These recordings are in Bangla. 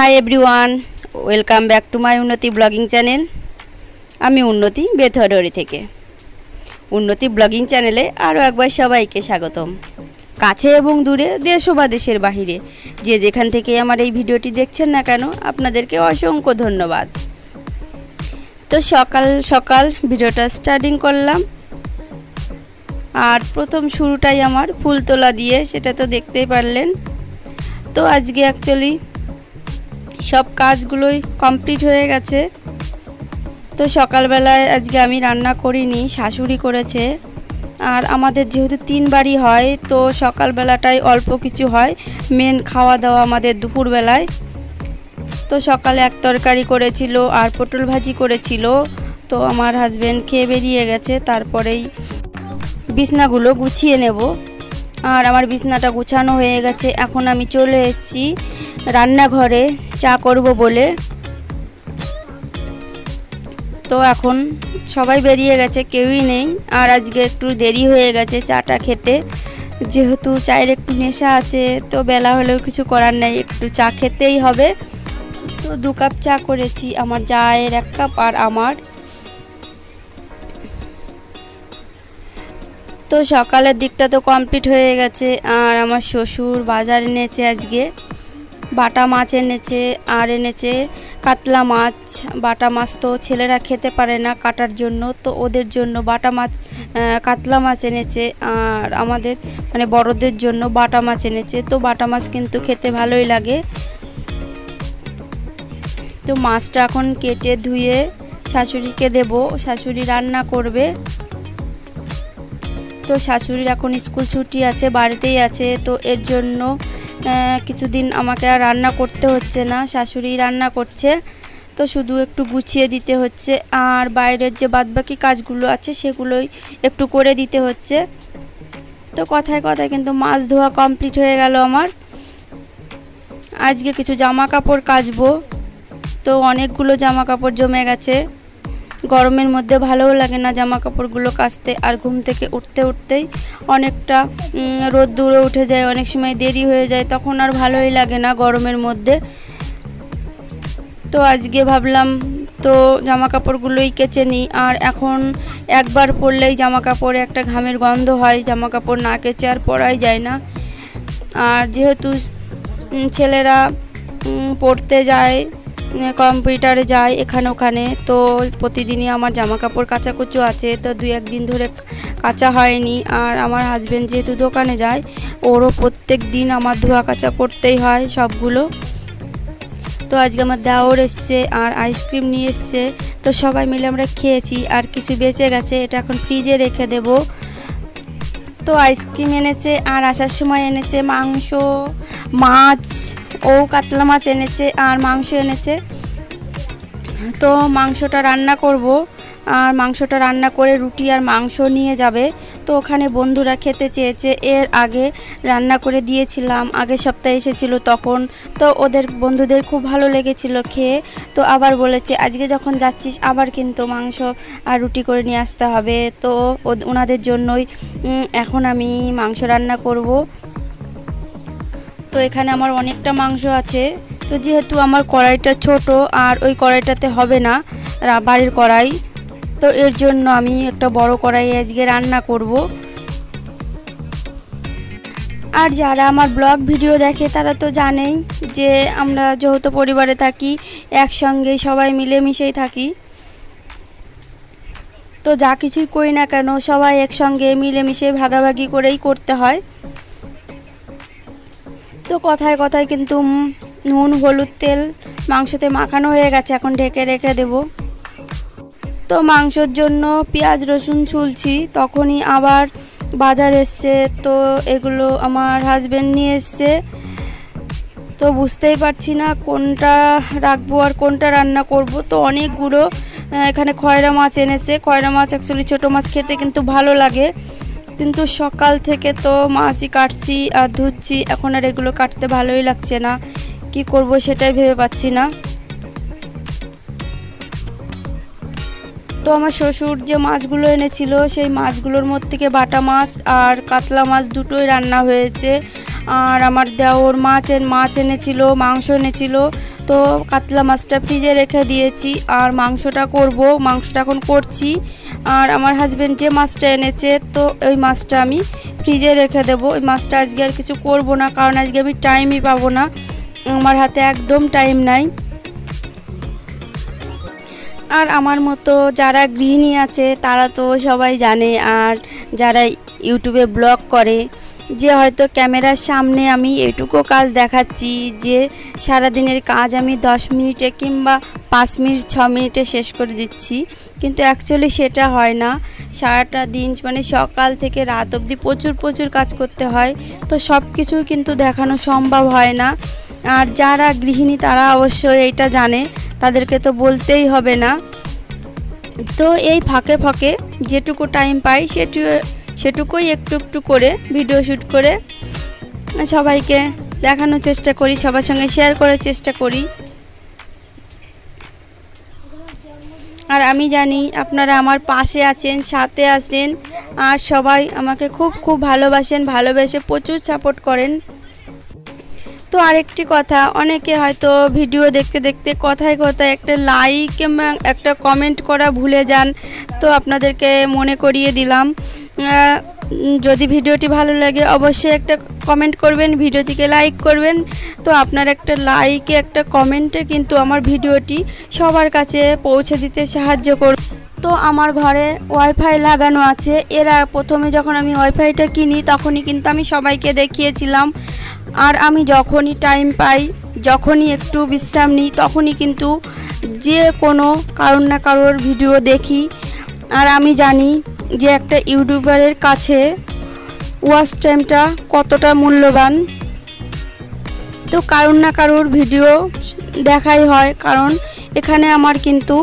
Hi everyone welcome back to my Unnati blogging channel আমি উন্নতি বেথরডি থেকে। উন্নতি ব্লগিং চ্যানেলে আরও একবার সবাইকে স্বাগতম। কাছে এবং দূরে দেশ বা দেশের বাহিরে যে যেখান থেকে আমার এই ভিডিওটি দেখছেন না কেন, আপনাদেরকে অসংখ্য ধন্যবাদ। তো সকাল সকাল ভিডিওটা স্টার্টিং করলাম। আর প্রথম শুরুটাই আমার ফুল তোলা দিয়ে, সেটা তো দেখতেই পারলেন। তো আজকে অ্যাকচুয়ালি সব কাজগুলোই কমপ্লিট হয়ে গেছে। তো সকালবেলায় আজকে আমি রান্না করিনি, শাশুড়ি করেছে। আর আমাদের যেহেতু তিন বাড়ি হয়, তো সকালবেলাটাই অল্প কিছু হয়। মেন খাওয়া দাওয়া আমাদের দুপুরবেলায়। তো সকালে এক তরকারি করেছিল আর পটল ভাজি করেছিল। তো আমার হাজব্যান্ড খেয়ে বেরিয়ে গেছে, তারপরেই বিছনাগুলো গুছিয়ে নেব। আর আমার বিছনাটা গুছানো হয়ে গেছে, এখন আমি চলে এসেছি। রান্নাঘরে চা করব বলে। তো এখন সবাই বেরিয়ে গেছে, কেউই নেই। আর আজকে একটু দেরি হয়ে গেছে চাটা খেতে। যেহেতু চায়ের একটু নেশা আছে, তো বেলা হলেও কিছু করার নেই, একটু চা খেতেই হবে। তো দু কাপ চা করেছি, আমার জায়ের এক কাপ আর আমার। তো সকালের দিকটা তো কমপ্লিট হয়ে গেছে, আর আমার শ্বশুর বাজার এনেছে আজকে। বাটা মাছ এনেছে, আর এনেছে কাতলা মাছ। বাটা মাছ তো ছেলেরা খেতে পারে না কাটার জন্য, তো ওদের জন্য বাটা মাছ কাতলা মাছ এনেছে। আর আমাদের মানে বড়দের জন্য বাটা মাছ এনেছে। তো বাটা মাছ কিন্তু খেতে ভালোই লাগে। তো মাছটা এখন কেটে ধুয়ে শাশুড়িকে দেব। শাশুড়ি রান্না করবে। তো শাশুড়ির এখন স্কুল ছুটি আছে, বাড়িতেই আছে। তো এর জন্য কিছুদিন আমাকে আর রান্না করতে হচ্ছে না, শাশুড়ি রান্না করছে, তো শুধু একটু গুছিয়ে দিতে হচ্ছে। আর বাইরের যে বাদবাকি কাজগুলো আছে সেগুলোই একটু করে দিতে হচ্ছে। তো কথায় কথায় কিন্তু মাছ ধোয়া কমপ্লিট হয়ে গেল আমার। আজকে কিছু জামা কাপড় কাচবো, তো অনেকগুলো জামা কাপড় জমে গেছে। গরমের মধ্যে ভালোও লাগে না জামা কাপড়গুলো কাচতে আর ঘুম থেকে উঠতে উঠতেই অনেকটা রোদ দূরে উঠে যায়, অনেক সময় দেরি হয়ে যায়, তখন আর ভালোই লাগে না গরমের মধ্যে। তো আজকে ভাবলাম, তো জামা কাপড়গুলোই কেচে নিই। আর এখন একবার পরলেই জামা কাপড়ে একটা ঘামের গন্ধ হয় জামা কাপড় না কেচে আর পরাই যায় না। আর যেহেতু ছেলেরা পড়তে যায় কম্পিউটারে যাই এখানে ওখানে তো প্রতিদিনই আমার জামা কাপড় কাচাকুচু আছে। তো দুই একদিন ধরে কাচা হয়নি। আর আমার হাজব্যান্ড যেহেতু দোকানে যায়, ওরও প্রত্যেক দিন আমার ধোয়া কাচা করতেই হয় সবগুলো। তো আজকে আমার দেওর এসছে আর আইসক্রিম নিয়ে এসছে। তো সবাই মিলে আমরা খেয়েছি। আর কিছু বেঁচে গেছে, এটা এখন ফ্রিজে রেখে দেব। তো আইসক্রিম এনেছে, আর আসার সময় এনেছে মাংস, মাছ, ও কাতলা মাছ এনেছে আর মাংস এনেছে। তো মাংসটা রান্না করব। আর মাংসটা রান্না করে রুটি আর মাংস নিয়ে যাবে। তো ওখানে বন্ধুরা খেতে চেয়েছে। এর আগে রান্না করে দিয়েছিলাম। আগের সপ্তাহে এসেছিল তখন। তো ওদের বন্ধুদের খুব ভালো লেগেছিল খেয়ে। তো আবার বলেছে, আজকে যখন যাচ্ছিস আবার কিন্তু মাংস আর রুটি করে নিয়ে আসতে হবে। তো ওনাদের জন্যই এখন আমি মাংস রান্না করব। তো এখানে আমার অনেকটা মাংস আছে। তো যেহেতু আমার কড়াইটা ছোট, আর ওই কড়াইটাতে হবে না বাড়ির কড়াই। তো এর জন্য আমি একটা বড় কড়াই আজকে রান্না করব। আর যারা আমার ব্লগ ভিডিও দেখে তারা তো জানেই যে আমরা যৌথ পরিবারে থাকি, একসঙ্গে সবাই মিলেমিশেই থাকি। তো যা কিছুই করি না কেন সবাই একসঙ্গে মিলেমিশে ভাগাভাগি করেই করতে হয়। তো কথায় কথায় কিন্তু নুন, হলুদ, তেল মাংসতে মাখানো হয়ে গেছে, এখন ঢেকে রেখে দেব। তো মাংসর জন্য পেঁয়াজ, রসুন ছুলছি। তখনই আবার বাজার এসছে। তো এগুলো আমার হাজব্যান্ড নিয়ে এসছে। তো বুঝতেই পারছি না কোনটা রাখব আর কোনটা রান্না করব। তো অনেকগুলো এখানে খয়রা মাছ এনেছে। খয়রা মাছ অ্যাকচুয়ালি ছোটো মাছ খেতে কিন্তু ভালো লাগে। কিন্তু সকাল থেকে তো মাছই কাটছি আর ধুচ্ছি। এখন আর এগুলো কাটতে ভালোই লাগছে না। কি করব সেটাই ভেবে পাচ্ছি না। তো আমার শ্বশুর যে মাছগুলো এনেছিল, সেই মাছগুলোর মধ্যে থেকে বাটা মাছ আর কাতলা মাছ দুটোই রান্না হয়েছে। আর আমার দেওর মাছ মাছ এনেছিল, মাংস এনেছিল। তো কাতলা মাছটা ফ্রিজে রেখে দিয়েছি। আর মাংসটা করব, মাংসটা এখন করছি। আর আমার হাজব্যান্ড যে মাছটা এনেছে, তো ওই মাছটা আমি ফ্রিজে রেখে দেবো। ওই মাছটা আজকে আর কিছু করব না, কারণ আজকে আমি টাইমই পাবো না। আমার হাতে একদম টাইম নাই। আর আমার মতো যারা গৃহিণী আছে, তারা তো সবাই জানে। আর যারা ইউটিউবে ব্লগ করে, যে হয়তো ক্যামেরার সামনে আমি এটুকু কাজ দেখাচ্ছি, যে সারাদিনের কাজ আমি দশ মিনিটে কিংবা পাঁচ মিনিট, ছ মিনিটে শেষ করে দিচ্ছি। কিন্তু অ্যাকচুয়ালি সেটা হয় না। সারাটা দিন মানে সকাল থেকে রাত অবধি প্রচুর প্রচুর কাজ করতে হয়। তো সব কিছুই কিন্তু দেখানো সম্ভব হয় না। আর যারা গৃহিণী, তারা অবশ্যই এটা জানে। তাদেরকে তো বলতেই হবে না। তো এই ফাঁকে ফাঁকে যেটুকু টাইম পাই সেটু, সেটুকুই একটু একটু করে ভিডিও শ্যুট করে সবাইকে দেখানোর চেষ্টা করি, সবার সঙ্গে শেয়ার করার চেষ্টা করি। আর আমি জানি আপনারা আমার পাশে আছেন, সাথে আছেন, আর সবাই আমাকে খুব খুব ভালোবাসেন, ভালোবেসে প্রচুর সাপোর্ট করেন। আরেকটি কথা, অনেকে হয়তো ভিডিও দেখতে দেখতে কথায় কথায় একটা লাইক একটা কমেন্ট করা ভুলে যান, তো আপনাদেরকে মনে করিয়ে দিলাম। যদি ভিডিওটি ভালো লাগে অবশ্যই একটা কমেন্ট করবেন, ভিডিওটিকে লাইক করবেন। তো আপনার একটা লাইকে একটা কমেন্টে কিন্তু আমার ভিডিওটি সবার কাছে পৌঁছে দিতে সাহায্য করবে। তো আমার ঘরে ওয়াইফাই লাগানো আছে। এরা প্রথমে যখন আমি ওয়াইফাইটা কিনি, তখনই কিন্তু আমি সবাইকে দেখিয়েছিলাম। আর আমি যখনই টাইম পাই, যখনই একটু বিশ্রাম নিই, তখনই কিন্তু যে কোনো কারোর না কারোর ভিডিও দেখি। আর আমি জানি যে একটা ইউটিউবারের কাছে ওয়াচ টাইমটা কতটা মূল্যবান। তো কারোর না কারোর ভিডিও দেখাই হয়। কারণ এখানে আমার কিন্তু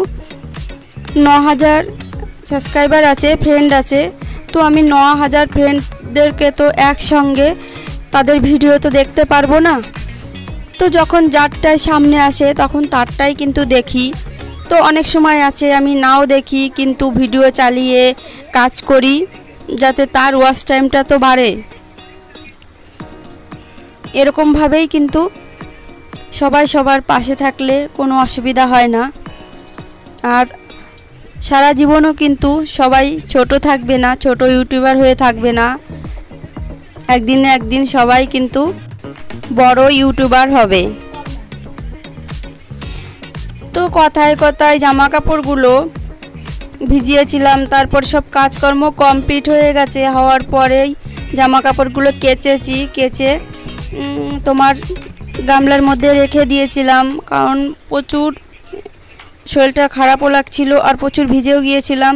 ন হাজার সাবস্ক্রাইবার আছে ফ্রেন্ড আছে। তো আমি ন হাজার ফ্রেন্ডদেরকে তো একসঙ্গে তাদের ভিডিও তো দেখতে পারব না। তো যখন যারটাই সামনে আসে, তখন তারটাই কিন্তু দেখি। তো অনেক সময় আছে, আমি নাও দেখি, কিন্তু ভিডিও চালিয়ে কাজ করি, যাতে তার ওয়াচ টাইমটা তো বাড়ে। এরকমভাবেই কিন্তু সবাই সবার পাশে থাকলে কোনো অসুবিধা হয় না। আর সারা জীবনও কিন্তু সবাই ছোট থাকবে না, ছোট ইউটিউবার হয়ে থাকবে না। একদিন না একদিন সবাই কিন্তু বড় ইউটিউবার হবে। তো কথায় কথায় জামা কাপড়গুলো ভিজিয়েছিলাম, তারপর সব কাজকর্ম কমপ্লিট হয়ে গেছে। হওয়ার পরেই জামা কাপড়গুলো কেচেছি, কেচে তোমার গামলার মধ্যে রেখে দিয়েছিলাম, কারণ প্রচুর শরীরটা খারাপও লাগছিল আর প্রচুর ভিজেও গিয়েছিলাম।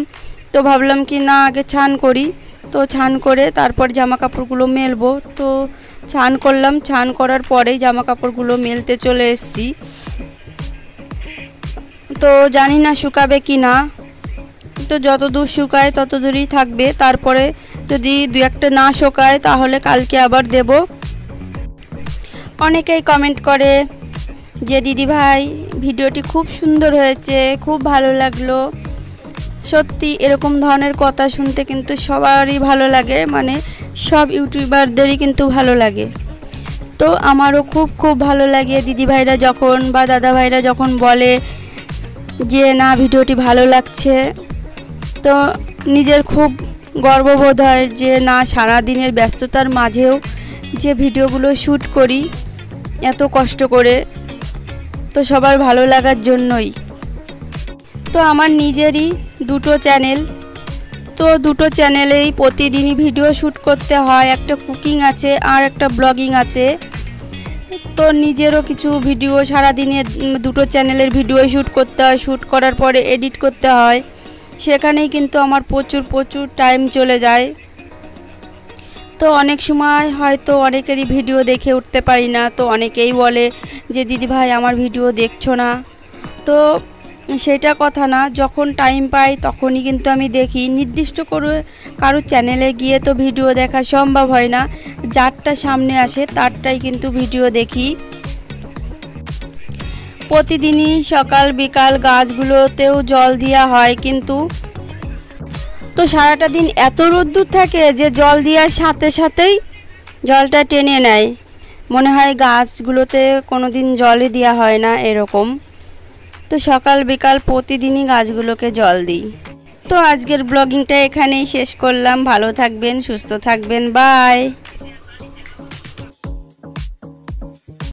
তো ভাবলাম কি, না, আগে ছান করি। তো ছান করে তারপর জামা কাপড়গুলো মেলবো। তো ছান করলাম। ছান করার পরেই জামা কাপড়গুলো মেলতে চলে এসেছি। তো জানি না শুকাবে কি না। তো যত দূর শুকায় তত দূরই থাকবে। তারপরে যদি দু একটা না শুকায়, তাহলে কালকে আবার দেব। অনেকেই কমেন্ট করে যে দিদি ভাই ভিডিওটি খুব সুন্দর হয়েছে, খুব ভালো লাগল। সত্যি এরকম ধরনের কথা শুনতে কিন্তু সবারই ভালো লাগে মানে সব ইউটিউবারদেরই কিন্তু ভালো লাগে। তো আমারও খুব খুব ভালো লাগে দিদি ভাইরা যখন বা দাদা ভাইরা যখন বলে যে, না, ভিডিওটি ভালো লাগছে। তো নিজের খুব গর্ববোধ হয় যে, না সারা দিনের ব্যস্ততার মাঝেও যে ভিডিওগুলো শ্যুট করি, এত কষ্ট করে তো সবার ভালো লাগার জন্যই। তো আমার নিজেরই দুটো চ্যানেল। তো দুটো চ্যানেলেই প্রতিদিনই ভিডিও শ্যুট করতে হয়, একটা কুকিং আছে আর একটা ব্লগিং আছে। তো নিজেরও কিছু ভিডিও, সারাদিনে দুটো চ্যানেলের ভিডিও শ্যুট করতে হয় শ্যুট করার পরে এডিট করতে হয়। সেখানেই কিন্তু আমার প্রচুর প্রচুর টাইম চলে যায়। তো অনেক সময় হয়তো অনেকেরই ভিডিও দেখে উঠতে পারি না, তো অনেকেই বলে যে, দিদি ভাই, আমার ভিডিও দেখছ না। তো সেটা কথা না, যখন টাইম পাই তখনই কিন্তু আমি দেখি, নির্দিষ্ট করে কারোর চ্যানেলে গিয়ে তো ভিডিও দেখা সম্ভব হয় না, যারটা সামনে আসে তারটাই কিন্তু ভিডিও দেখি। প্রতিদিনই সকাল বিকাল গাছগুলোতেও জল দেওয়া হয় কিন্তু তো সারাটা দিন এত রোদ্দুর থাকে যে জল দেওয়ার সাথে সাথেই জলটা টেনে নেয়। মনে হয় গাছগুলোতে কোনো দিন জলই দেওয়া হয় না এরকম। তো সকাল বিকাল প্রতিদিনই গাছগুলোকে জল দিই। তো আজকের ব্লগিংটা এখানেই শেষ করলাম। ভালো থাকবেন, সুস্থ থাকবেন। বাই!